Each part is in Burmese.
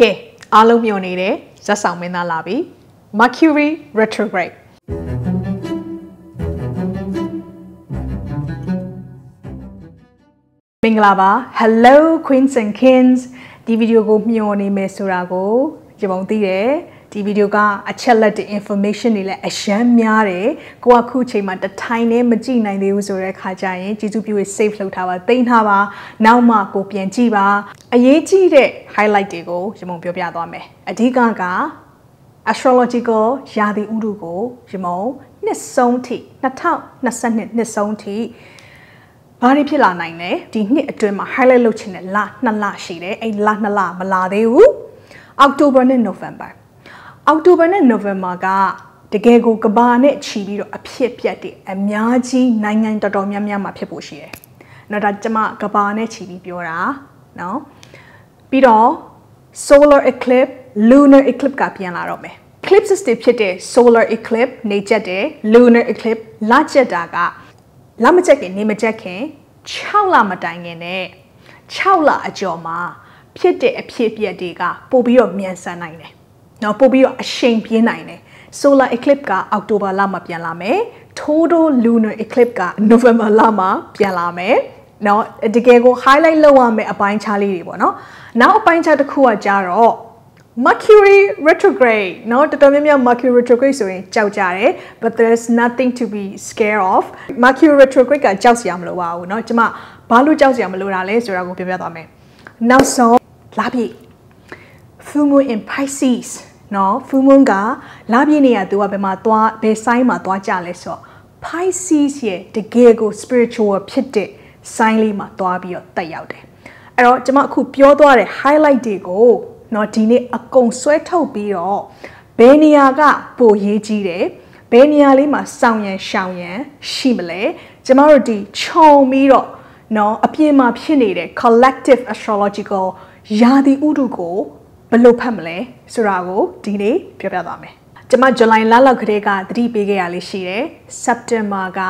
ကဲအားလုံးမျှော်နေတဲ့ဇက်ဆောင်မင်းသားလာပြီ Mercury retrograde မင်္ဂလာပါ Hello Queens and Kings ဒီဗီဒီယိုကိုမျှော်နေမယ်ဆိုတာကိုကြပုံသိတယ် ဒီဗီဒီယိုကအချက်လက်တွေ information တွေလည်းအရန်များတယ်ကိုကခုချိန်မှာတထိုင်နဲ့မကြည့်နိုင်သေးဘူးဆိုတဲ့ခါကျရင်ကျေးဇူးပြုရေး save လုပ်ထားပါသိမ်းထားပါနောက်မှကိုပြန်ကြည့်ပါအရေးကြီးတဲ့ highlight တွေကိုရမုံပြောပြသွားမယ်အဓိကက astrological ရာသီဥတုကိုရမုံနှစ်ဆုံးထိ2022နှစ်ဆုံးထိဘာတွေဖြစ်လာနိုင်လဲဒီနှစ်အတွင်းမှာ highlight လုပ်ချင်တဲ့လနှစ်လရှိတယ်အဲ့လနှစ်လမလာသေးဘူး October နဲ့ November အောက်တိုဘာနဲ့နိုဝင်ဘာကတကယ်ကိုကဘာနဲ့ချီပြီးတော့အဖြစ်ပြတ်တယ်အများကြီးနိုင်ငံတော်တော်များများမှာဖြစ်ဖို့ရှိတယ်။နော်ဒါကျမကဘာနဲ့ချီပြီးပြောတာနော်။ပြီးတော့ solar eclipse lunar eclipse ကပြန်လာတော့မယ်။ eclipses တွေဖြစ်တဲ့ solar eclipse နေကျက်တယ် lunar eclipse လကျက်တာကလမကျက်ခင်နေမကျက်ခင်6လမတိုင်ခင်နဲ့6လအကျော်မှာဖြစ်တဲ့အဖြစ်အပျက်တွေကပို့ပြီးတော့မြန်ဆန်နိုင်တယ် နော်ပို့ပြီးတော့အရှိန်ပြင်းနိုင်တယ် solar eclipse ကအောက်တိုဘာလမှာပြန်လာမယ် total lunar eclipse က november လမှာပြန်လာမယ်နော်တကယ်ကို highlight လုပ်ရမယ့်အပိုင်းခြားလေးတွေပေါ့နော်နောက်အပိုင်းခြားတစ်ခုကကြတော့ Mercury retrograde เนาะတော်တော်များများ Mercury retrograde ဆိုရင်ကြောက်ကြတယ် but there's nothing to be scared of Mercury retrograde ကကြောက်စရာမလိုပါဘူးเนาะကျမဘာလို့ကြောက်စရာမလိုတာလဲဆိုတာကိုပြောပြသွားမယ်နောက်ဆုံးလာပြီ full moon in Pisces နော် full moon ကလပြည့်နေရသူကဘယ်မှာသွားဘယ်ဆိုင်မှာသွားကြလဲဆိုတော့ Pisces ရဲ့တကယ်ကို spiritual ဖြစ်တဲ့ sign လေးမှာသွားပြီးတော့တက်ရောက်တယ်အဲ့တော့ကျွန်မအခုပြောသွားတဲ့ highlight တွေကိုနော်ဒီနေ့အကုန်ဆွဲထုတ်ပြီးတော့ဘယ်နေရာကပိုရေးကြီးတယ်ဘယ်နေရာလေးမှာစောင့်ရန်ရှောင်ရန်ရှိမလဲကျမတို့ဒီခြုံပြီးတော့နော်အပြင်မှာဖြစ်နေတဲ့ collective astrological ယာတိဥတုကို ဘယ်လိုဖတ်မလဲဆိုတာကိုဒီနေ့ပြောပြသွားမယ်ကျမဇူလိုင်လလောက်ကတည်းကသတိပေးခဲ့ရလေးရှိတယ်စက်တင်ဘာက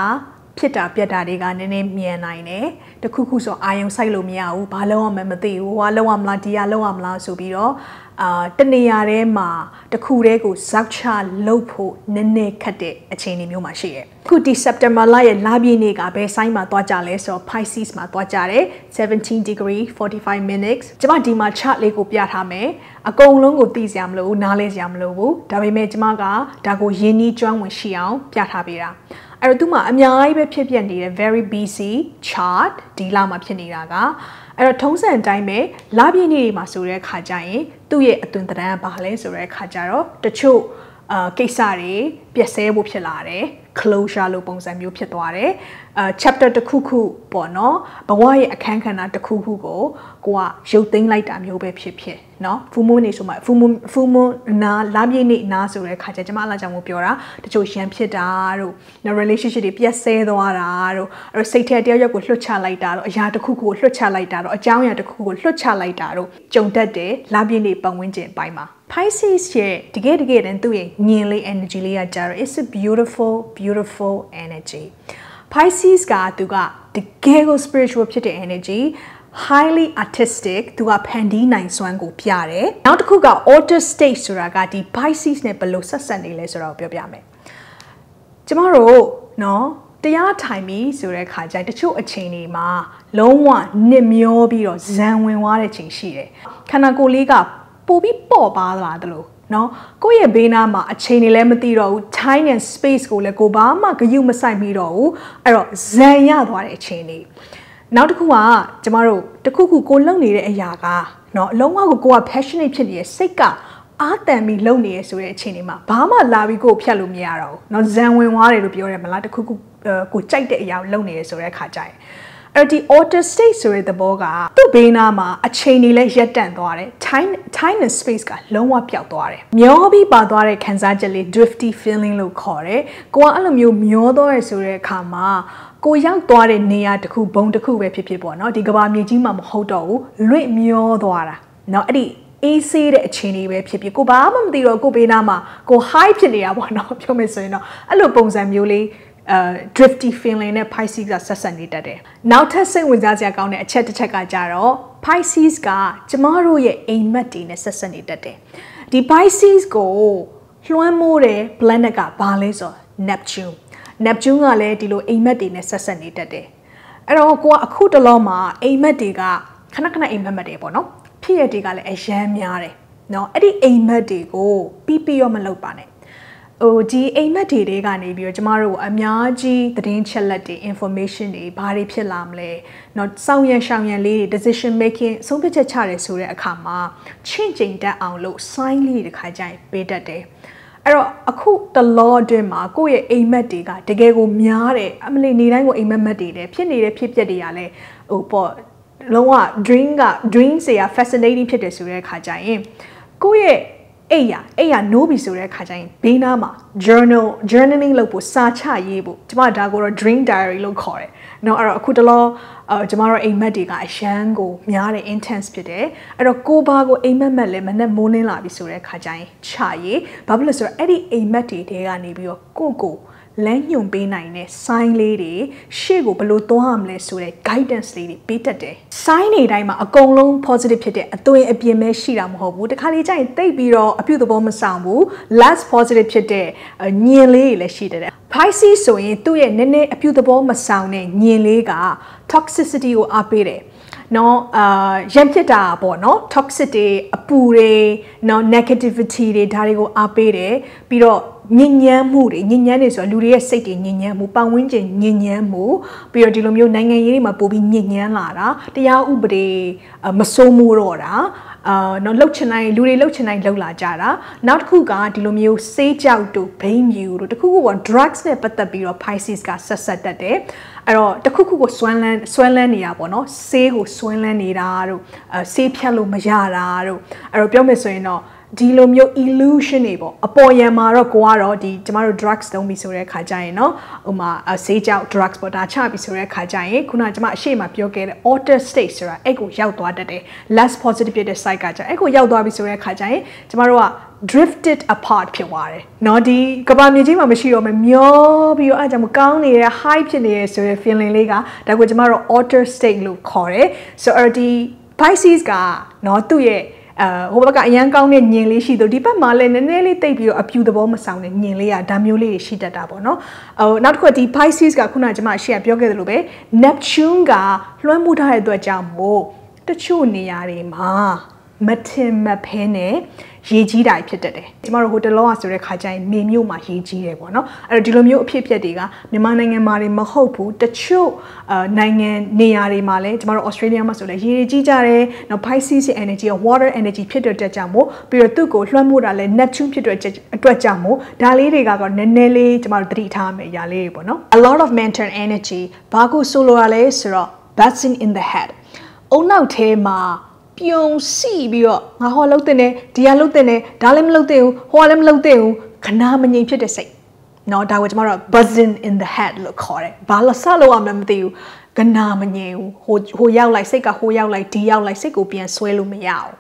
ဖြစ်တာပြက်တာတွေကနည်းနည်းမြန်နိုင်တယ်တခုခုဆိုအာယုံစိုက်လို့မရဘူးဘာလို့အောင်မမသိဘူးဟိုကလောက်ရမလားဒီကလောက်ရမလားဆိုပြီးတော့ အာတနေရာထဲမှာတခုတည်းကိုဇောက်ချလုတ်ဖို့နည်းနည်းခက်တဲ့အခြေအနေမျိုးမှာရှိတယ်ခုဒီ September လရဲ့လပြည့်နေ့ကဘယ်ဆိုင်မှာသွားကြလဲဆိုတော့ Pisces မှာသွားကြတယ်17 degree 45 minutes ကျမဒီမှာ chart လေးကိုပြထားမယ်အကုန်လုံးကိုသိစရာမလိုဘူးနားလဲစရာမလိုဘူးဒါပေမဲ့ကျမကဒါကိုရင်းနှီးကျွမ်းဝင်ရှိအောင်ပြထားပေးတာအဲ့တော့သူမှအများကြီးပဲဖြစ်ပြနေတဲ့ very busy chart ဒီလမှာဖြစ်နေတာက အဲ့တော့ထုံးစံအတိုင်းပဲလပြည့်နေ့တွေမှာဆိုတဲ့ခါကျရင်သူ့ရဲ့အသွင်သဏ္ဍာန်ကဘာလဲဆိုတဲ့ခါကျတော့တချို့အာကိစ္စတွေပြည့်စဲဖို့ဖြစ်လာတယ် closure လို့ပုံစံမျိုးဖြစ်သွားတယ်အာ chapter တစ်ခုခုပေါ့နော်ဘဝရဲ့အခန်းကဏ္ဍတစ်ခုခုကိုကိုကရုပ်သိမ်းလိုက်တာမျိုးပဲဖြစ်ဖြစ် နော် full moon နေ့ဆိုမှ full moon full moon နာလပြည့်နေ့နာဆိုတဲ့ခါကျကျွန်မအလားကြောင့်ကိုပြောတာတချို့ရန်ဖြစ်တာတို့နော် relationship တွေပြတ်ဆဲသွားတာတို့အဲ့စိတ်ထဲတယောက်ယောက်ကိုလွှတ်ချလိုက်တာတို့အရာတစ်ခုကိုလွှတ်ချလိုက်တာတို့အကြောင်းအရာတစ်ခုကိုလွှတ်ချလိုက်တာတို့ကြုံတတ်တယ်လပြည့်နေ့ပတ်ဝန်းကျင်ပိုင်းမှာ Pisces ရဲ့တကယ်တကယ်တမ်းသူ့ရဲ့ညင်လေး energy လေးကကြတော့ it's a beautiful beautiful energy Pisces ကသူကတကယ်ကို spiritual ဖြစ်တဲ့ energy highly artistic သူကဖန်တီးနိုင်စွမ်းကိုပြတယ်။နောက်တစ်ခုက auto state ဆိုတာကဒီ Pisces နဲ့ဘယ်လိုဆက်ဆက်နေလဲဆိုတာကိုပြောပြမယ်။ကျမတို့နော်တရားထိုင်ပြီးဆိုတဲ့ခါကျရင်တချို့အချိန်တွေမှာလုံးဝနစ်မျောပြီးတော့ဇံဝင်သွားတဲ့ချိန်ရှိတယ်။ခန္ဓာကိုယ်လေးကပိုပြီးပေါ့ပါလာတယ်လို့နော်ကိုယ့်ရဲ့ဘေးနားမှာအချိန်တွေလည်းမသိတော့ဘူး time and space ကိုလည်းကိုဘာမှဂရုမစိုက်မိတော့ဘူးအဲ့တော့ဇံရသွားတဲ့အချိန်တွေ နောက်တစ်ခုကကျမတို့တခုခုကိုလုံနေတဲ့အရာကเนาะအလုံးဝကိုကိုက passionate ဖြစ်နေတဲ့စိတ်ကအားတန်ပြီးလုံနေရဆိုတဲ့အချိန်တွေမှာဘာမှလာပြီးကိုဖြတ်လို့မရတော့ဘူးเนาะဇံဝင်သွားတယ်လို့ပြောရတယ်မလားတခုခုကိုကြိုက်တဲ့အရာကိုလုံနေရဆိုတဲ့အခါကျရင် အဲ့ဒီ auto state ဆိုတဲ့သဘောကသူ့ဘေးနားမှာအချိန်တွေလည်းရပ်တန့်သွားတယ် time time and space ကလုံးဝပျောက်သွားတယ်မျောပြီးပါသွားတဲ့ခံစားချက်လေး drifty feeling လို့ခေါ်တယ်ကိုကအဲ့လိုမျိုးမျောသွားရဆိုတဲ့အခါမှာကိုရောက်သွားတဲ့နေရာတစ်ခုဘုံတစ်ခုပဲဖြစ်ဖြစ်ပေါ့နော်ဒီကဘာမြေကြီးမှာမဟုတ်တော့ဘူးလွင့်မျောသွားတာเนาะအဲ့ဒီအေးဆေးတဲ့အခြေအနေပဲဖြစ်ဖြစ်ကိုဘာမှမသိတော့ကိုဘေးနားမှာကို high ဖြစ်နေတာပေါ့နော်ပြောမယ်ဆိုရင်တော့အဲ့လိုပုံစံမျိုးလေး အဲ drifty feeling နဲ့ Pisces ကဆက်ဆက်နေတတ်တယ်။နောက်ထပ်စိတ်ဝင်စားစရာကောင်းတဲ့အချက်တစ်ချက်ကကြတော့ Pisces ကကျမတို့ရဲ့အိမ်မက်တွေနဲ့ဆက်ဆက်နေတတ်တယ်။ဒီ Pisces ကိုလွှမ်းမိုးတဲ့ planet ကဘာလဲဆိုတော့ Neptune Neptune ကလည်းဒီလိုအိမ်မက်တွေနဲ့ဆက်ဆက်နေတတ်တယ်။အဲ့တော့ကိုကအခုတလောမှာအိမ်မက်တွေကခဏခဏအိမ်မက်မက်တွေပေါ့နော်။ဖြစ်ရတွေကလည်းအရန်များတယ်။နော်အဲ့ဒီအိမ်မက်တွေကိုပြီးပြီးရောမလုပ်ပါနဲ့ ဟိုဒီအိမ်မက်တွေတွေကနေပြီးတော့ကျမတို့အများကြီးသတင်းချက်လက်တွေ information တွေဘာတွေဖြစ်လာမလဲเนาะစောင့်ရရှောင်ရလေးတွေ decision making ဆုံးဖြတ်ချက်ချရဲဆိုတဲ့အခါမှာချင့်ချိန်တတ်အောင်လို့ sign လေးတွေခါကြရင်ပေးတတ်တယ်အဲ့တော့အခုတလောအတွင်းမှာကိုယ့်ရဲ့အိမ်မက်တွေကတကယ်ကိုများတယ်အမလီနေတိုင်းကိုအိမ်မက်မက်တွေတယ်ဖြစ်နေတဲ့ဖြစ်ပျက်တွေကလည်းဟိုပေါ့လုံးဝ dream က dream တွေက fascinating ဖြစ်တယ်ဆိုတဲ့အခါကျရင်ကိုယ့်ရဲ့ အိယာအိယာနိုးပြီဆိုတဲ့အခါကျရင်ဘေးနားမှာ journal journaling လုပ်ဖို့စာချရေးဖို့ကျမဒါကိုတော့ dream diary လို့ခေါ်တယ်။နော်အဲ့တော့အခုတလောအဲကျမတို့အိမ်မက်တွေကအရန်ကိုများတဲ့ intense ဖြစ်တယ်။အဲ့တော့ကိုဘာကိုအိမ်မက်မက်လဲမနဲ့မိုးလင်းလာပြီဆိုတဲ့အခါကျရင်ချရေးဘာဖြစ်လို့ဆိုတော့အဲ့ဒီအိမ်မက်တွေတဲကနေပြီးတော့ကိုကို လမ်းညွှန်ပေးနိုင်တဲ့ sign လေးတွေရှေ့ကိုဘယ်လိုသွားရမလဲဆိုတဲ့ guidance လေးတွေပေးတတ်တယ်။ sign တွေတိုင်းမှာအကုန်လုံး positive ဖြစ်တဲ့အသွင်အပြင်ပဲရှိတာမဟုတ်ဘူး။တခါလေကျရင်တိတ်ပြီးတော့အပြုသဘောမဆောင်ဘူး။ less positive ဖြစ်တဲ့ညင်လေးတွေလည်းရှိတယ်။ Pisces ဆိုရင်သူ့ရဲ့နည်းနည်းအပြုသဘောမဆောင်တဲ့ညင်လေးက toxicity ကိုအားပေးတယ်။ နော်အာရံဖြစ်တာပေါ့နော် toxic တွေအပူတွေနော် negativity တွေဒါတွေကိုအားပေးတယ်ပြီးတော့ညဉ့်ညမ်းမှုတွေညဉ့်ညမ်းနေဆိုတော့လူတွေရဲ့စိတ်တွေညဉ့်ညမ်းမှုပတ်ဝန်းကျင်ညဉ့်ညမ်းမှုပြီးတော့ဒီလိုမျိုးနိုင်ငံရေးတွေမှာပို့ပြီးညဉ့်ညမ်းလာတာတရားဥပဒေမစိုးမိုးတော့တာ အာနော်လှုပ်ချင်တိုင်းလူတွေလှုပ်ချင်တိုင်းလှုပ်လာကြတာနောက်တစ်ခုကဒီလိုမျိုးစေးကြောက်တို့ဘိန်းမြူတို့တခုခုက drugs နဲ့ပတ်သက်ပြီးတော့ Pisces ကဆက်ဆက်တတ်တယ်အဲ့တော့တခုခုကိုစွမ်းလန်းစွမ်းလန်းနေတာပေါ့နော်ဆေးကိုစွမ်းလန်းနေတာတို့အဲဆေးဖြတ်လို့မရတာတို့အဲ့တော့ပြောမယ်ဆိုရင်တော့ ဒီလိုမျိုး illusion တွေပေါ့အပေါ်ယံမှာတော့ကိုကတော့ဒီကျမတို့ drugs သုံးပြီဆိုတဲ့ခါကျရင်เนาะဟိုမှာဆေးကြောက် drugs ပေါ့ဒါချပြီဆိုတဲ့ခါကျရင်ခုနကကျမအရှိမပြောခဲ့တဲ့ alter state ဆိုတာအဲ့ကိုရောက်သွားတတ်တယ် less positive ဖြစ်တဲ့ side ကကျအဲ့ကိုရောက်သွားပြီဆိုတဲ့ခါကျရင်ကျမတို့က drifted apart ဖြစ်သွားတယ်เนาะဒီကဘာမြေကြီးမှာမရှိတော့မမျောပြီးတော့အဲကြောင့်မကောင်းနေတဲ့ high ဖြစ်နေတဲ့ဆိုတဲ့ feeling လေးကဒါကိုကျမတို့ alter state လို့ခေါ်တယ်ဆိုတော့ဒီ Pisces ကเนาะသူ့ရဲ့ အဲဟိုဘက်ကအရန်ကောင်းတဲ့ညင်လေးရှိသူဒီဘက်မှာလည်းနည်းနည်းလေးတိတ်ပြီးတော့အပြူသဘောမဆောင်တဲ့ညင်လေးကဒါမျိုးလေးရှိတတ်တာပေါ့နော်ဟိုနောက်တစ်ခုဒီ Pisces ကခုနကကျွန်မရှေ့ကပြောခဲ့သလိုပဲ Neptune ကလွှမ်းမိုးထားတဲ့အတွက်ကြောင့်မို့တချို့နေရာတွေမှာ မထင်မဖဲနဲ့ရေကြီးတာဖြစ်တတ်တယ်ကျမတို့ဟိုတလောကဆိုတဲ့ခါကျရင်မေမြို့မှာရေကြီးတယ်ပေါ့နော်အဲ့တော့ဒီလိုမျိုးအဖြစ်အပျက်တွေကမြန်မာနိုင်ငံမှာတွေမဟုတ်ဘူးတချို့နိုင်ငံနေရာတွေမှာလည်းကျမတို့ Australia မှာဆိုလည်းရေကြီးကြတယ်နော် Pisces energy က water energy ဖြစ်တဲ့တက်ကြောင့်မို့ပြီးတော့သူ့ကိုလွှမ်းမိုးတာလည်း Neptune ဖြစ်တဲ့အတွက်ကြောင့်မို့ဒါလေးတွေကတော့နည်းနည်းလေးကျမတို့သတိထားမယ်အရာလေးတွေပေါ့နော် a lot of mental energy ဘာကိုဆိုလိုရလဲဆိုတော့ buzzing in the head အုံနောက်ထဲမှာ ပြုံစီပြီးတော့ငါဟောလှုပ်တင်တယ်ဒီဟာလှုပ်တင်တယ်ဒါလည်းမလှုပ်တင်ဘူးဟောလည်းမလှုပ်တင်ဘူးခနာမငြိမ်ဖြစ်တဲ့စိတ်နော်ဒါကိုကျွန်မတို့ buzzing in the head လို့ခေါ်တယ်ဘာလို့ဆက်လို့အောင်လဲမသိဘူးကနာမငြိမ်ဘူးဟိုဟိုရောက်လိုက်စိတ်ကဟိုရောက်လိုက်ဒီရောက်လိုက်စိတ်ကိုပြန်ဆွဲလို့မရအောင်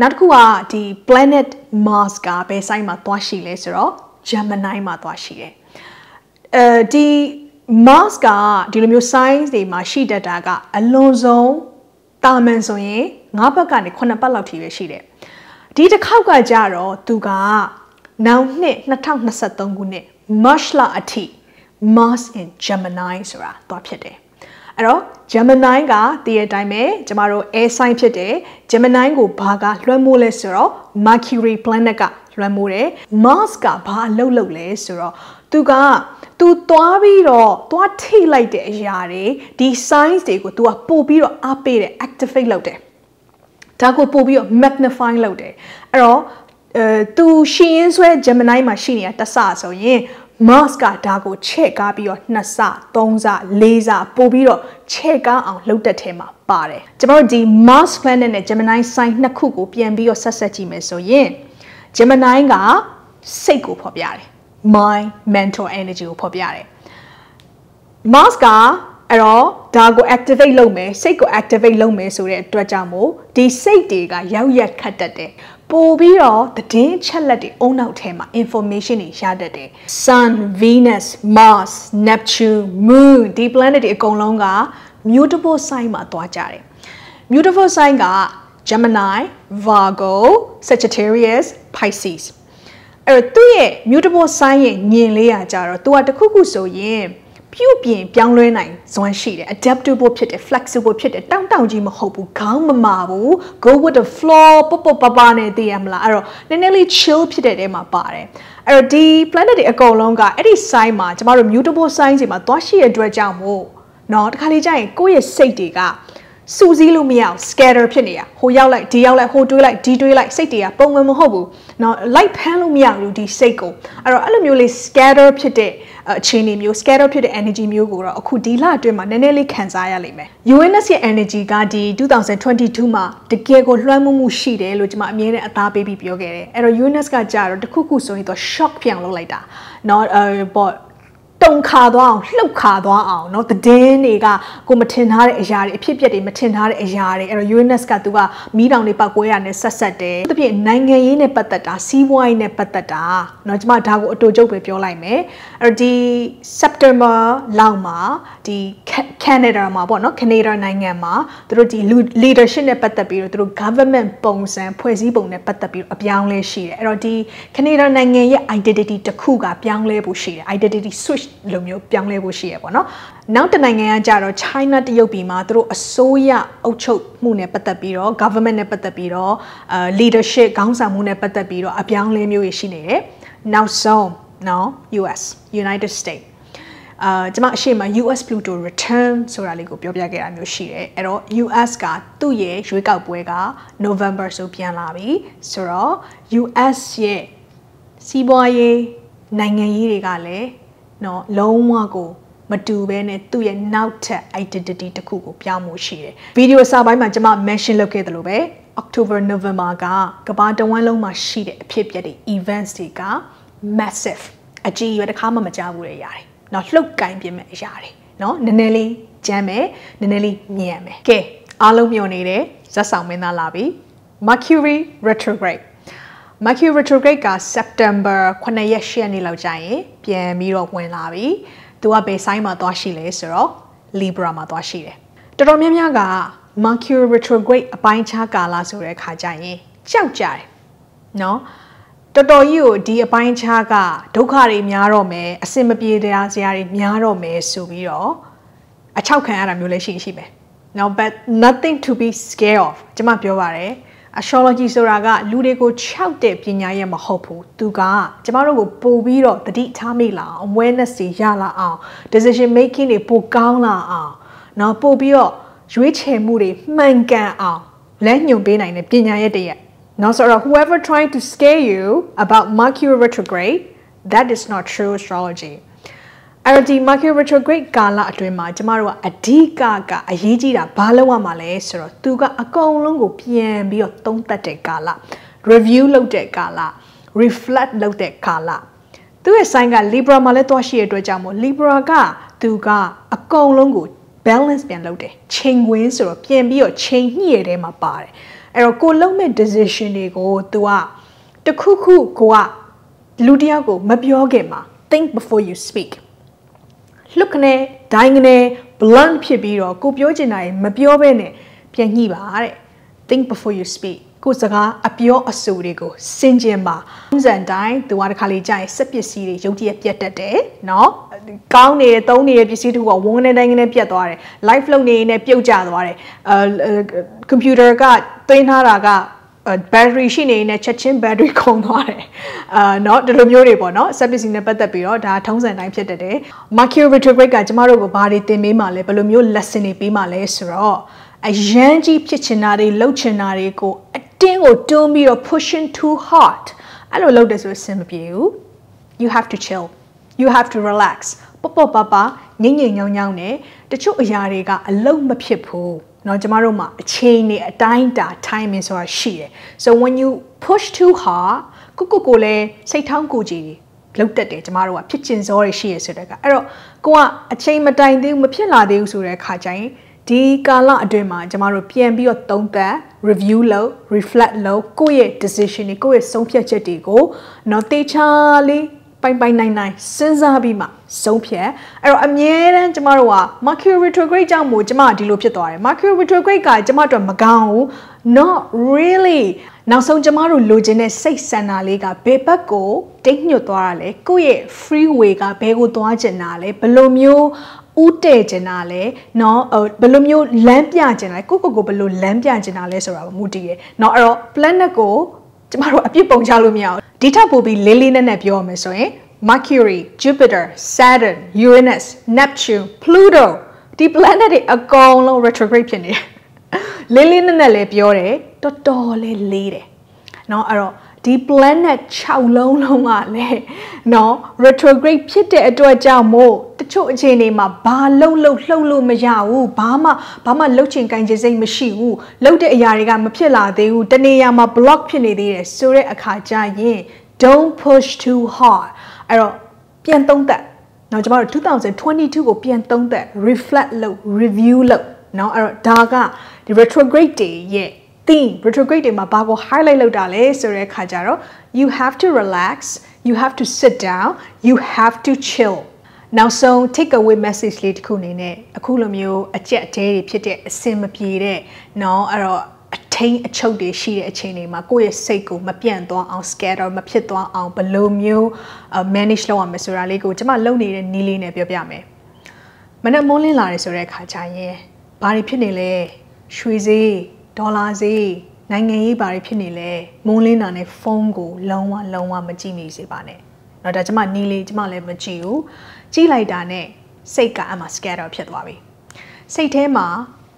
နောက်တစ်ခုကဒီ planet Mars ကဘယ်ဆိုင်မှာသွားရှိလဲဆိုတော့ Gemini မှာသွားရှိတယ်အဲဒီ Mars ကဒီလိုမျိုး signs တွေမှာရှိတတ်တာကအလွန်ဆုံးတာမန်ဆိုရင် 9ဘက်ကနေ9ဘက်လောက်ထိပဲရှိတယ်ဒီတစ်ခေါက်ကကြတော့သူကနောက်နှစ်2023ခုနှစ် March လအထိ Mars in Gemini ဆိုတာသွားဖြစ်တယ်အဲ့တော့ Gemini ကတည်တဲ့အတိုင်းပဲကျမတို့ air sign ဖြစ်တယ် Gemini ကိုဘာကလွှမ်းမိုးလဲဆိုတော့ Mercury planet ကလွှမ်းမိုးတယ် Mars ကဘာအလုပ်လုပ်လဲဆိုတော့သူက तू သွားပြီးတော့သွားထိလိုက်တဲ့အရာတွေဒီ signs တွေကို तू ကပို့ပြီးတော့အားပေးတယ် activate လုပ်တယ် ဒါကိုပို့ပြီးတော့ magnify လုပ်တယ်အဲ့တော့အဲ तू ရှင်းရင်းဆွဲ Gemini မှာရှိနေတာတဆဆိုရင် Mars ကဒါကိုချဲ့ကားပြီးတော့နှစ်ဆသုံးဆလေးဆပို့ပြီးတော့ချဲ့ကားအောင်လုပ်တဲ့ထဲမှာပါတယ်ကျွန်တော်တို့ဒီ Mars planet နဲ့ Gemini sign နှစ်ခုကိုပြန်ပြီးတော့ဆက်ဆက်ကြည့်မယ်ဆိုရင် Gemini ကစိတ်ကိုဖော်ပြတယ် mind mental energy ကိုဖော်ပြတယ် Mars က အဲ့တော့ဒါကို activate လုပ်မယ်စိတ်ကို activate လုပ်မယ်ဆိုတဲ့အတွက်ကြောင့်မို့ဒီစိတ်တွေကရောက်ရက်ခတ်တတ်တယ်ပို့ပြီးတော့သတင်းချက်လက်တွေအုံနောက်ထဲမှာ information တွေရတတ်တယ် Sun Venus Mars Neptune Moon ဒီ planet တွေအကုန်လုံးက mutable sign မှာသွားကြတယ် mutable sign က Gemini Virgo Sagittarius Pisces အဲ့တော့သူ့ရဲ့ mutable sign ရဲ့ညင်လေးอ่ะကြတော့သူကတခုခုဆိုရင် ပြုတ်ပြင်ပြောင်းလဲနိုင်စွမ်းရှိတယ် adaptable ဖြစ်တယ် flexible ဖြစ်တယ်တောင့်တောင့်ကြီးမဟုတ်ဘူးခေါင်းမမာဘူး go with the flow ပပပပနဲ့တည်ရမလားအဲ့တော့နည်းနည်းလေး chill ဖြစ်တဲ့တဲမှာပါတယ်အဲ့တော့ဒီ planet တွေအကုန်လုံးကအဲ့ဒီ sign မှာကျမတို့ mutable sign တွေမှာသွားရှိရတဲ့အတွက်ကြောင့်မို့နော်တခါလေကြာရင်ကိုယ့်ရဲ့စိတ်တွေက စူးစီးလို့မရအောင် scatter ဖြစ်နေတာဟိုရောက်လိုက်ဒီရောက်လိုက်ဟိုတွေးလိုက်ဒီတွေးလိုက်စိတ်တွေကပုံမှန်မဟုတ်ဘူးเนาะ light ဖမ်းလို့မရဘူးဒီစိတ်ကိုအဲ့တော့အဲ့လိုမျိုးလေး scatter ဖြစ်တဲ့အခြေအနေမျိုး scatter ဖြစ်တဲ့ energy မျိုးကိုတော့အခုဒီလအတွင်းမှာနည်းနည်းလေးခံစားရလိမ့်မယ် UNS ရဲ့ energy ကဒီ2022မှာတကယ်ကိုလွှမ်းမိုးမှုရှိတယ်လို့ကျွန်မအမြဲတမ်းအသားပေးပြီးပြောခဲ့တယ်အဲ့တော့ UNS ကကြာတော့တခုခုဆိုရင်တော့ shock ပြန်လုပ်လိုက်တာเนาะအဲပေါ့ တုံခါသွားအောင်လှုပ်ခါသွားအောင်เนาะသတင်းတွေကကိုမထင်ထားတဲ့အရာတွေအဖြစ်အပျက်တွေမထင်ထားတဲ့အရာတွေအဲ့တော့ UNS ကသူကမီးတောင်တွေပောက်ကွဲရနဲ့ဆက်ဆက်တယ်။ဒါပြင်နိုင်ငံရေးနဲ့ပတ်သက်တာစီးပွားရေးနဲ့ပတ်သက်တာเนาะကျွန်မဒါကိုအတူချုပ်ပဲပြောလိုက်မယ်။အဲ့တော့ဒီ September လောက်မှာဒီ Canada မှာပေါ့เนาะ Canada နိုင်ငံမှာသူတို့ဒီ leadership နဲ့ပတ်သက်ပြီးတော့သူတို့ government ပုံစံဖွဲ့စည်းပုံနဲ့ပတ်သက်ပြီးတော့အပြောင်းလဲရှိတယ်။အဲ့တော့ဒီ Canada နိုင်ငံရဲ့ identity တစ်ခုကပြောင်းလဲဖို့ရှိတယ်။ identity switch လိုမျိုးပြောင်းလဲဖို့ရှိရပေါ့နော်နောက်တနိုင်ငံကကြတော့ China တရုတ်ပြည်မှာသူတို့အစိုးရအုပ်ချုပ်မှုနဲ့ပတ်သက်ပြီးတော့ government နဲ့ပတ်သက်ပြီးတော့အဲ leadership ခေါင်းဆောင်မှုနဲ့ပတ်သက်ပြီးတော့အပြောင်းလဲမျိုးတွေရှိနေတယ်နောက်ဆုံးနော် US United States အာကျွန်မအရှိမ US Pluto return ဆိုတာလေးကိုပြောပြခဲ့တာမျိုးရှိတယ်အဲ့တော့ US ကသူ့ရဲ့ရွေးကောက်ပွဲက November ဆိုပြန်လာပြီဆိုတော့ US ရဲ့စီးပွားရေးနိုင်ငံရေးတွေကလည်း နော်လုံးဝကိုမတူဘဲနဲ့သူ့ရဲ့နောက်ထပ် identity တစ်ခုကိုပြောင်းမှုရှိတယ်ဗီဒီယိုစာပိုင်းမှာကျွန်မ mention လုပ်ခဲ့သလိုပဲ October November ကကဘာတဝန်းလုံးမှာရှိတဲ့အဖြစ်အပျက်တွေ events တွေက massive အကြီးအကျယ်တစ်ခါမှမကြားဘူးလေရတယ်။နော်လှုပ်ကိုင်းပြင်းမဲ့အရာတွေနော်နည်းနည်းလေးကြမ်းမယ်နည်းနည်းလေးညံ့မယ်။ကဲအားလုံးမျှော်နေတယ်ဇက်ဆောင်မင်းသားလာပြီ Mercury retrograde Mercury retrograde က September 9ရက်10ရက်နေ့လောက်ကြာရင်ပြန်ပြီးတော့ဝင်လာပြီ။သူကဘယ်ဆိုင်းမှာသွားရှိလဲဆိုတော့ Libra မှာသွားရှိတယ်။တော်တော်များများက Mercury retrograde အပိုင်းခြားကာလဆိုတဲ့အခါကျရင်ကြောက်ကြတယ်။နော်တော်တော်ကြီးကိုဒီအပိုင်းခြားကဒုက္ခတွေများတော့မယ်အစင်မပြေတရားစရာတွေများတော့မယ်ဆိုပြီးတော့အချောက်ခံရတာမျိုးလည်းရှိရှိပဲ။ Now but nothing to be scared of ကျွန်မပြောပါတယ်။ astrology ဆိုတာကလူတွေကိုခြောက်တဲ့ပညာရဲ့မဟုတ်ဘူးသူကကျမတို့ကိုပို့ပြီးတော့တတိထားမိလာအောင် awareness တွေရလာအောင် decision making တွေပိုကောင်းလာအောင်เนาะပို့ပြီးတော့ရွေးချယ်မှုတွေမှန်ကန်အောင်လက်ညွန်ပေးနိုင်တဲ့ပညာရဲ့တရက်နော်ဆိုတော့ whoever trying to scare you about Mercury retrograde that is not true astrology အဲ့တော့ဒီ market retrograde ကာလအတွင်းမှာကျမတို့ကအဓိကကအရေးကြီးတာဘာလုပ်ရမှာလဲဆိုတော့သူကအကုန်လုံးကိုပြန်ပြီးတော့သုံးသပ်တဲ့ကာလ review လုပ်တဲ့ကာလ reflect လုပ်တဲ့ကာလသူရဲ့ sign က Libra မှာလည်းသွားရှိရတဲ့အတွက်ကြောင့်မို့ Libra ကသူကအကုန်လုံးကို balance ပြန်လုပ်တယ်ချိန်ခွင်းဆိုတော့ပြန်ပြီးတော့ချိန်ညှိရတဲ့မှာပါတယ်အဲ့တော့ကိုလုံးမဲ့ decision တွေကို तू ကတခုခုကိုကလူတယောက်ကိုမပြောခင်မှာ think before you speak လှုပ်ခနဲ့ဒိုင်းခနဲ့ blunt ဖြစ်ပြီးတော့ကိုပြောချင်တာမပြောဘဲနဲ့ပြန်ညှိပါတဲ့ think before you speak ကိုစကားအပြောအဆိုတွေကိုစင်ကြင်ပါဥစံတိုင်းသူကတခါလေးကြာရင်စက်ပစ္စည်းတွေရုပ်တရက်ပြတ်တတ်တယ်เนาะကောင်းနေတဲ့သုံးနေတဲ့ပစ္စည်းတွေကဝန်းနေတိုင်းကနေပြတ်သွားတယ် live လုပ်နေနေပြုတ်ကျသွားတယ်အဲကွန်ပျူတာကသွင်းထားတာက battery ရှိနေနေချက်ချင်း battery ကုန်သွားတယ်အာเนาะဒီလိုမျိုးတွေပေါ့เนาะ service နဲ့ပတ်သက်ပြီးတော့ဒါထုံးစံတိုင်းဖြစ်တတ်တယ် Mercury retrograde ကကျမတို့ကိုဘာတွေသင်ပေးမှလဲဘယ်လိုမျိုး lesson တွေပေးမှလဲဆိုတော့အရန်ကြီးဖြစ်ချင်တာတွေလှုပ်ချင်တာတွေကိုအတင်းကိုတွန်းပြီးတော့ pushing too hard အဲ့လိုလုပ်တယ်ဆိုအဆင်မပြေဘူး you have to chill you have to relax ပပပပငိမ့်ငိမ့်ညောင်းညောင်းနဲ့တချို့အရာတွေကအလုံးမဖြစ်ဘူး เนาะကျမတို့မှာအချိန်နဲ့အတိုင်းတာ timing ဆိုတာရှိတယ် so when you push too hard ကိုကိုကိုလည်းစိတ်ထောင်းကိုကြည်လောက်တက်တယ်ကျမတို့ကဖြစ်ကျင်စောတွေရှိရဆိုတဲ့ကအဲ့တော့ကိုကအချိန်မတိုင်သေးဘူးမဖြစ်လာသေးဘူးဆိုတဲ့အခါကျရင် ဒီကာလအတွင်းမှာကျမတို့ပြန်ပြီးတော့သုံးသပ် review လုပ် reflect လုပ်ကိုယ့်ရဲ့ decision တွေကိုယ့်ရဲ့ဆုံးဖြတ်ချက်တွေကိုတော့တေချာလေးပိုင်ပိုင်နိုင်နိုင်စဉ်းစားပြီးမှ ဆုံးဖြတ်အဲ့တော့အမြဲတမ်းကျမတို့က Mercury retrograde ကြောင့်မို့ကျမဒီလိုဖြစ်သွားတယ် Mercury retrograde ကကျမတို့မကောင်းဘူး not really နောက်ဆုံးကျမတို့လိုချင်တဲ့စိတ်ဆန္ဒလေးကဘယ်ဘက်ကိုတိတ်ညွတ်သွားတာလဲကိုယ့်ရဲ့ free way ကဘယ်ကိုသွားချင်တာလဲဘယ်လိုမျိုးဥတည်ကျင်တာလဲเนาะဘယ်လိုမျိုးလမ်းပြကျင်တာလဲကိုကိုကိုဘယ်လိုလမ်းပြကျင်တာလဲဆိုတာကိုမူတည်ရယ်เนาะအဲ့တော့ planet ကိုကျမတို့အပြစ်ပုံချလို့မရဘူးဒီထက်ပိုပြီးလေးလေးနက်နက်ပြောရမယ်ဆိုရင် Mercury, Jupiter, Saturn, Uranus, Neptune, Pluto ဒီ planet တွေအကုန်လုံး retrograde ဖြစ်နေတယ်လေးလေးနက်နက်လေးပြောတယ်တော်တော်လေးလေးတယ်เนาะအဲ့တော့ဒီ planet 6လုံးလုံးကလည်းเนาะ retrograde ဖြစ်တဲ့အတွက်ကြောင့်မို့တချို့အခြေအနေမှာဘာလှုပ်လှုပ်လှုပ်လို့မရဘူးဘာမှဘာမှလှုပ်ချင်ကင်ချင်စိတ်မရှိဘူးလှုပ်တဲ့အရာတွေကမဖြစ်လာသေးဘူးတနေရာမှာ block ဖြစ်နေသေးတယ်ဆိုတဲ့အခါကျရင် don't push too hard အဲ့တော့ပြန်သုံးသပ်နော်ကျမတို့2022ကိုပြန်သုံးသပ် reflect လုပ် review လုပ်နော်အဲ့တော့ဒါကဒီ retrograde တွေရဲ့ theme retrograde တွေမှာဘာကို highlight လုပ်တာလဲဆိုတဲ့အခါကျတော့ you have to relax you have to sit down you have to chill နောက်ဆုံး take away message လေးတစ်ခုအနေနဲ့အခုလိုမျိုးအကြက်အသေးတွေဖြစ်တဲ့အစင်မပြေတဲ့เนาะအဲ့တော့အ ထိန်အချုပ်တွေရှိတဲ့အချိန်တွေမှာကိုယ့်ရဲ့စိတ်ကိုမပြန့်သွားအောင် scatter မဖြစ်သွားအောင်ဘယ်လိုမျိုး manage လုပ်ရမလဲဆိုတာလေးကိုကျွန်မလုပ်နေတဲ့နည်းလေးနဲ့ပြောပြမယ်မနေ့မိုးလင်းလာတယ်ဆိုတဲ့အခါကျရင်ဘာတွေဖြစ်နေလဲရွှေဈေးဒေါ်လာဈေးနိုင်ငံရေးဘာတွေဖြစ်နေလဲမုန်းလင်းတာနဲ့ဖုန်းကိုလုံးဝလုံးဝမကြည့်မိစေပါနဲ့။တော့ဒါကျမနီးလေးကျမလည်းမကြည့်ဘူး။ကြည့်လိုက်တာနဲ့စိတ်ကအမှ scatter ဖြစ်သွားပြီ။စိတ်ထဲမှာ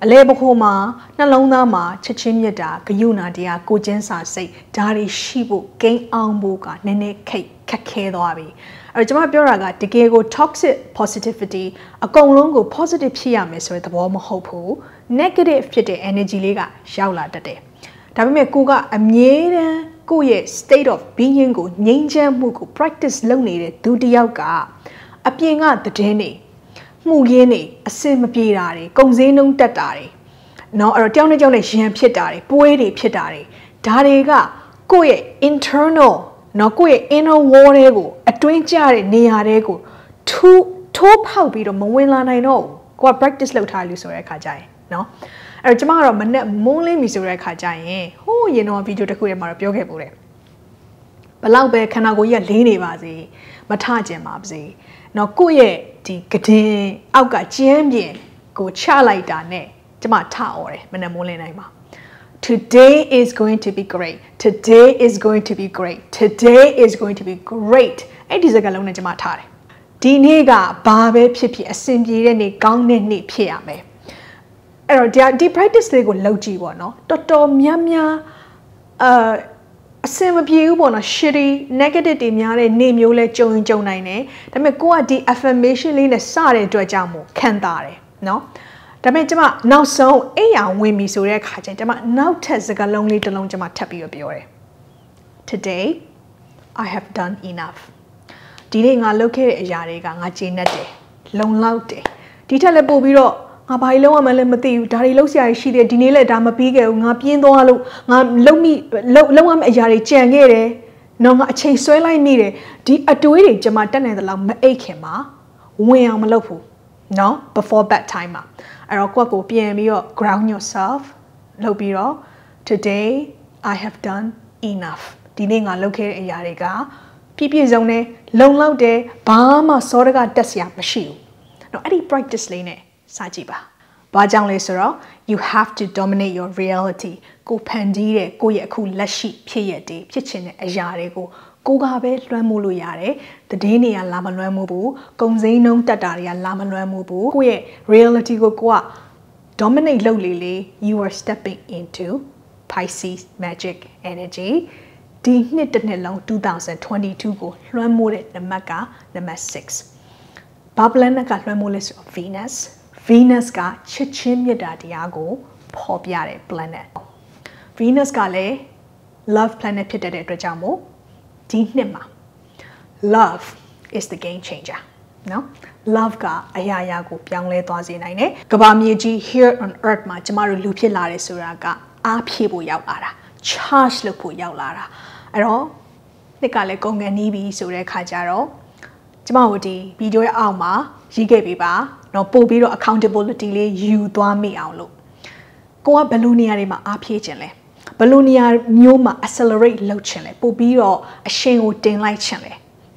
အလဲပခိုးမှာနှလုံးသားမှာချက်ချင်းမြတ်တာဂယုဏတရားကိုကျင်းစာစိတ်ဒါတွေရှိဖို့ဂိမ်းအောင်ဖို့ကနည်းနည်းခိတ်ခက်ခဲသွားပြီအဲ့တော့ကျွန်မပြောတာကတကယ်ကို toxic positivity အကုန်လုံးကို positive ဖြစ်ရမယ်ဆိုတဲ့သဘောမဟုတ်ဘူး negative ဖြစ်တဲ့ energy လေးကရောက်လာတတ်တယ်ဒါပေမဲ့ကိုကအမြဲတမ်းကိုယ့်ရဲ့ state of being ကိုငြိမ်းချမ်းမှုကို practice လုပ်နေတဲ့သူတစ်ယောက်က အပြင်ကသတင်းတွေ မှုရင်းတွေအစင်မပြေတာတွေကုံစင်းနှုံးတက်တာတွေနော်အဲ့တော့ကြောင်းနဲ့ကြောင်းနဲ့ရန်ဖြစ်တာတွေပွဲတွေဖြစ်တာတွေဒါတွေကကိုယ့်ရဲ့ internal နော်ကိုယ့်ရဲ့ inner wall တွေကိုအတွင်းကျတဲ့နေရာတွေကိုထိုးထိုးဖောက်ပြီးတော့မဝင်လာနိုင်တော့ဘူးကိုက practice လုပ်ထားလို့ဆိုတဲ့အခါကျရင်နော်အဲ့တော့ကျမကတော့မနဲ့မုန်းလင်းပြီဆိုတဲ့အခါကျရင်ဟိုးရင်တော့ဗီဒီယိုတစ်ခုထဲမှာတော့ပြောခဲ့ပို့တယ်ဘလောက်ပဲခန္ဓာကိုယ်ကြီးကလေးနေပါစေမထကျင်ပါစေ နော်ကိုယ့်ရဲ့ဒီကတင်အောက်ကကျန်းပြင်ကိုချလိုက်တာနဲ့ကျမထអော်တယ်မနဲ့မုန်းလင်းနိုင်ပါ Today is going to be great. Today is going to be great. Today is going to be great. အဲ့ဒီစကားလုံးနဲ့ကျွန်မထားတယ်။ဒီနေ့ကဘာပဲဖြစ်ဖြစ်အဆင်ပြေတဲ့နေ့ကောင်းတဲ့နေ့ဖြစ်ရမယ်။အဲ့တော့ဒီ practice လေးကိုလုပ်ကြည့်ပေါ့နော်။တော်တော်များများအာ အဆင်မပြေဘူးပေါ့နော် shitty negative တွေများတဲ့နေ့မျိုးလဲကြုံရင်ကြုံနိုင်တယ်။ဒါပေမဲ့ကိုကဒီ affirmation လေးနဲ့စတဲ့အတွက်ကြောင့်မို့ခံတာတယ်နော်။ဒါပေမဲ့ကျမနောက်ဆုံးအိမ်အောင်ဝင်ပြီဆိုတဲ့အခါကျရင်ကျမနောက်ထပ်စကားလုံးလေးတစ်လုံးကျမထပ်ပြီးတော့ပြောတယ် Today I have done enough ဒီနေ့ငါလုပ်ခဲ့တဲ့အရာတွေကငါကျေနပ်တယ်လုံလောက်တယ်ဒီထက်လည်းပို့ပြီးတော့ ငါဘာကြီးလုံးဝမှလည်းမသိဘူးဒါတွေလောက်ဆရာကြီးရှိတယ်ဒီနေ့လည်းဒါမပြီးခဲ့ဘူးငါပြင်းသွားလို့ငါလုံမိလုံလုံရမယ့်အရာတွေကြံခဲ့တယ်နော်ငါအချိန်ဆွဲလိုက်မိတယ်ဒီအတွေးတွေကျွန်မတက်နေသလောက်မအိတ်ခင်မှာဝင်အောင်မလုပ်ဘူးနော် before bed time မှာအဲ့တော့ကိုယ့်ကိုပြန်ပြီးတော့ ground yourself လုပ်ပြီးတော့ today i have done enough ဒီနေ့ငါလုပ်ခဲ့တဲ့အရာတွေကပြည့်ပြည့်စုံတယ်လုံလောက်တယ်ဘာမှစောတကတက်စရာမရှိဘူးနော်အဲ့ဒီ practice လေးနဲ့ စကြည့်ပါဘာကြောင့်လဲဆိုတော့ you have to dominate your reality ကိုဖန်တီးတဲ့ကိုယ့်ရဲ့အခုလက်ရှိဖြစ်ရတဲ့ဖြစ်ချင်တဲ့အရာတွေကိုကိုကပဲလွှမ်းမိုးလို့ရတယ်။တည်င်းတွေကလာမလွှမ်းမိုးဘူး။ကုံစိမ်းနှုံးတက်တာတွေကလာမလွှမ်းမိုးဘူး။ကိုယ့်ရဲ့ reality ကိုကိုက dominate လုပ်လေလေ you are stepping into Pisces magic energy ဒီနှစ်တစ်နှစ်လုံး2022ကိုလွှမ်းမိုးတဲ့နံပါတ်ကနံပါတ်6ဘာ planet ကလွှမ်းမိုးလဲဆိုတော့ Venus Venus ကချစ်ချင်းမြတ်တာတရားကိုဖော်ပြတဲ့ planet Venus ကလည်း love planet ဖြစ်တဲ့အတွက်ကြောင့်မို့ဒီနှစ်မှာ love is the game changer နော် love ကအရာရာကိုပြောင်းလဲသွားစေနိုင်တယ်ကဘာမြေကြီး here on earth မှာကျမတို့လူဖြစ်လာတယ်ဆိုတာကအားဖြည့်ဖို့ရောက်လာတာ charge လုပ်ဖို့ရောက်လာတာအဲ့တော့နှစ်ကလည်းကုန်ကန်နီးပြီဆိုတဲ့ခါကျတော့ကျမတို့ဒီဗီဒီယိုရဲ့အောက်မှာရေးခဲ့ပေးပါ နော်ပို့ပြီးတော့ accountability လေးယူသွားမိအောင်လို့ကိုကဘယ်လိုနေရာတွေမှာအားဖြည့်ခြင်းလဲဘယ်လိုနေရာမျိုးမှာ accelerate လုပ်ခြင်းလဲပို့ပြီးတော့အရှင်ကိုတင်လိုက်ခြင်းလဲ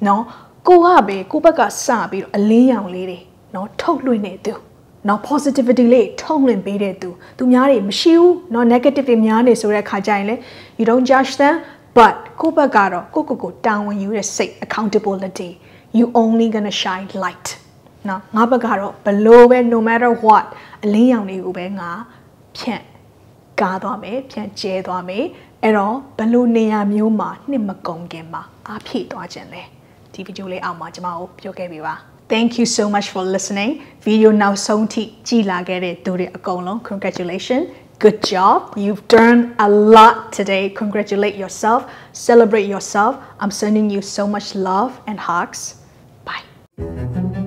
နော်ကိုကပဲကိုဘက်ကစပြီးတော့အလင်းရောင်လေးတွေနော်ထုတ်လွှင့်နေသူနော် positivity လေးထုတ်လွှင့်ပေးတဲ့သူသူများတွေမရှိဘူးနော် negative တွေများနေဆိုတဲ့ခါကြရင်လေ you don't judge them but ကိုဘက်ကတော့ကိုကိုကိုတာဝန်ယူတဲ့စိတ် accountability you only gonna shine light နော်ငါဘက်ကတော့ဘလို့ပဲ no matter what အလင်းရောင်တွေကိုပဲငါဖြန့်ကားသွားမယ်ဖြန့်ကျဲသွားမယ်အဲ့တော့ဘလို့နေရာမျိုးမှာနှစ်မကုန်ခင်မှာအားဖြည့်သွားခြင်းလဲဒီဗီဒီယိုလေးအောက်မှာကျွန်မတို့ပြောခဲ့ပေးပါ Thank you so much for listening. Video နောက်ဆုံးထိကြည်လာခဲ့တဲ့သူတွေအကုန်လုံး congratulations. Good job. You've done a lot today. Congratulate yourself. Celebrate yourself. I'm sending you so much love and hugs. Bye.